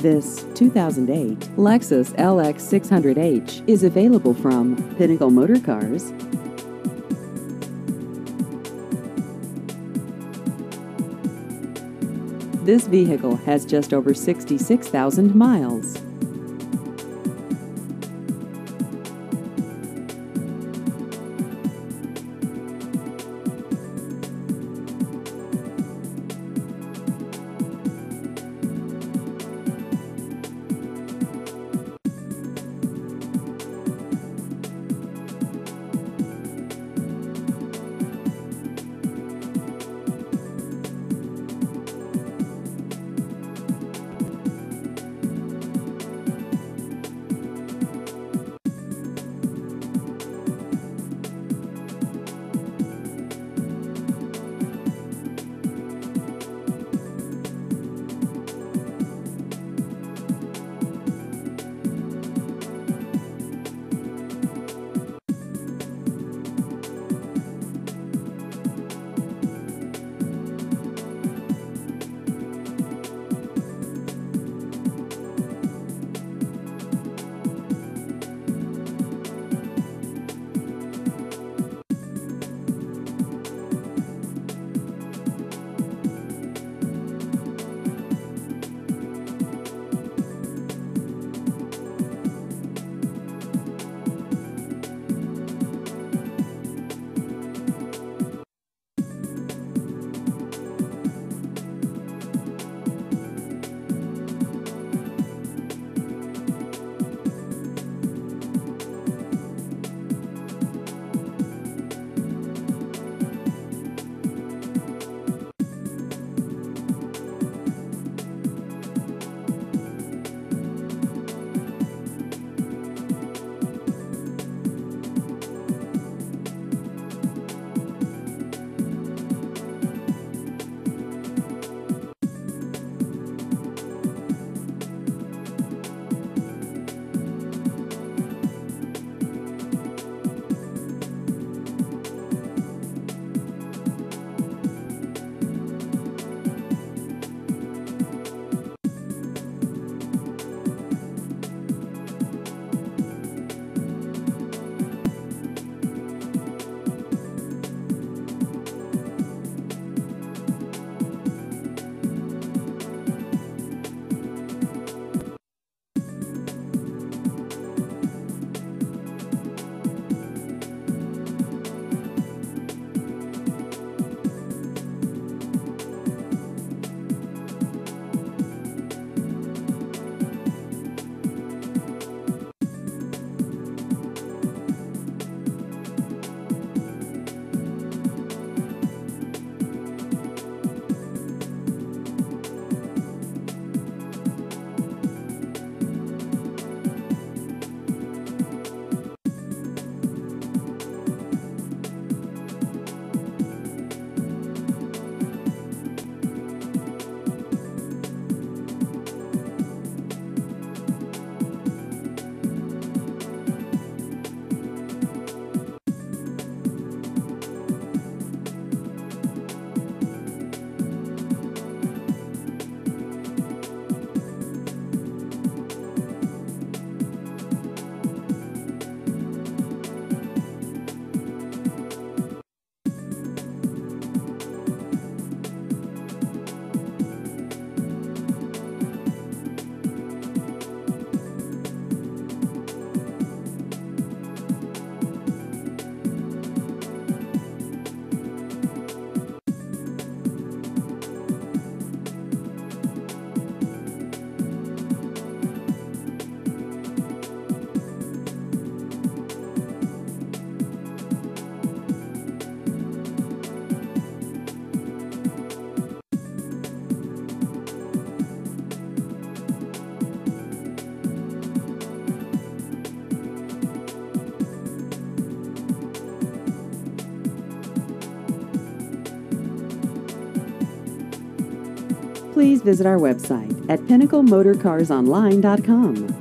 This 2008 Lexus LS 600H is available from Pinnacle Motor Cars. This vehicle has just over 66,000 miles. Please visit our website at pinnaclemotorcarsonline.com.